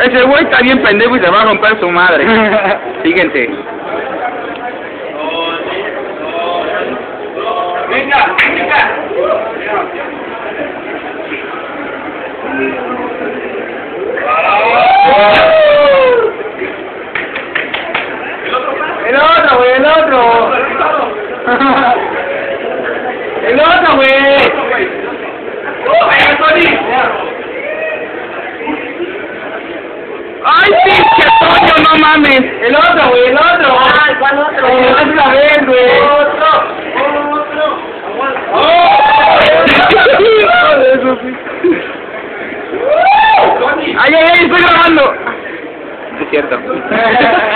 Ese güey está bien pendejo y se va a romper su madre. Siguiente. Venga, venga. El otro, güey, el otro. El otro, güey. Mames! El otro, güey, el otro. Ay, ¿cuál otro? Eh, otra vez, güey. Otro, otro. ¡Oh! ¡Ay, ay, ay! ¡Estoy grabando! Es cierto.